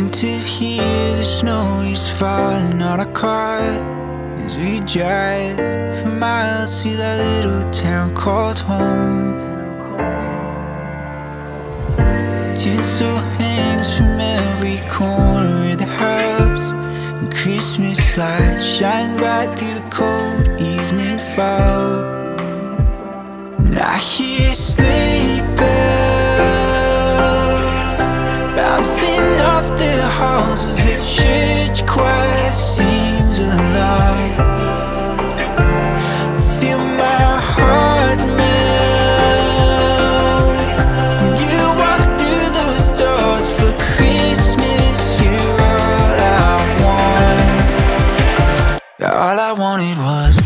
Winter's here, the snow is falling on our car. As we drive for miles to that little town called home. Tinsel hangs from every corner of the house. And Christmas lights shine bright through the cold was.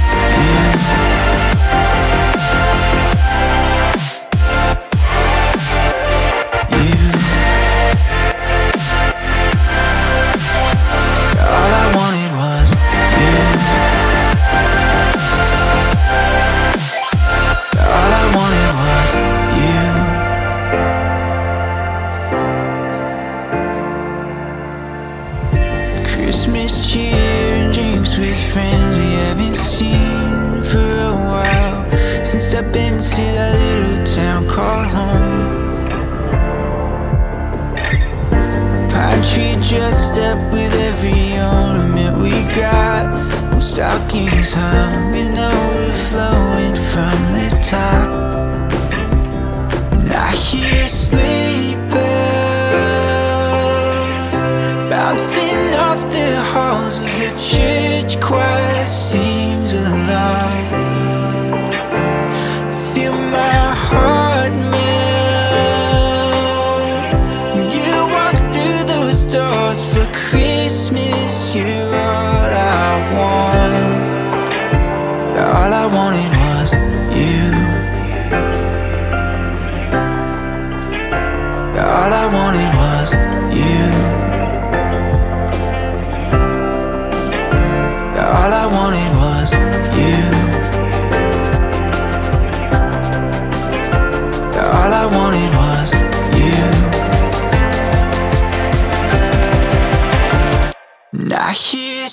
All I wanted was you All I wanted was you Christmas cheer and drinks with friends dressed up with every ornament we got. And stockings hung with overflowing from the top. And I hear bells Bouncing off the halls as the church I wanted was you. All I wanted was you. All I wanted was you. All I wanted was you. And I hear